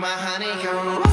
my honeycomb.